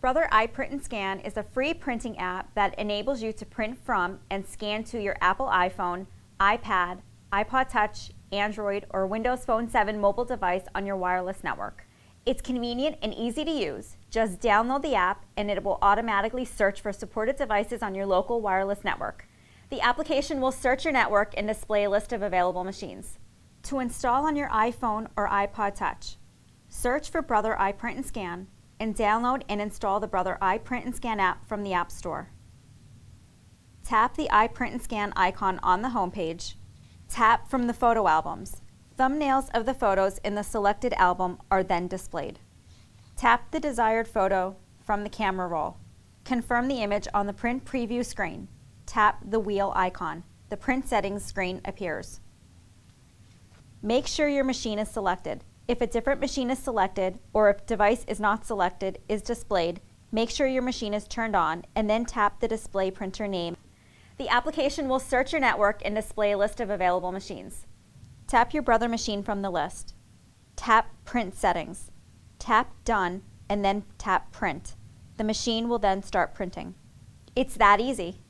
Brother iPrint and Scan is a free printing app that enables you to print from and scan to your Apple iPhone, iPad, iPod Touch, Android, or Windows Phone 7 mobile device on your wireless network. It's convenient and easy to use. Just download the app and it will automatically search for supported devices on your local wireless network. The application will search your network and display a list of available machines. To install on your iPhone or iPod Touch, search for Brother iPrint and Scan and download and install the Brother iPrint and Scan app from the App Store. Tap the iPrint and Scan icon on the home page. Tap from the photo albums. Thumbnails of the photos in the selected album are then displayed. Tap the desired photo from the camera roll. Confirm the image on the print preview screen. Tap the wheel icon. The print settings screen appears. Make sure your machine is selected. If a different machine is selected or if device is not selected is displayed, make sure your machine is turned on and then tap the display printer name. The application will search your network and display a list of available machines. Tap your brother machine from the list. Tap Print Settings. Tap Done and then tap Print. The machine will then start printing. It's that easy.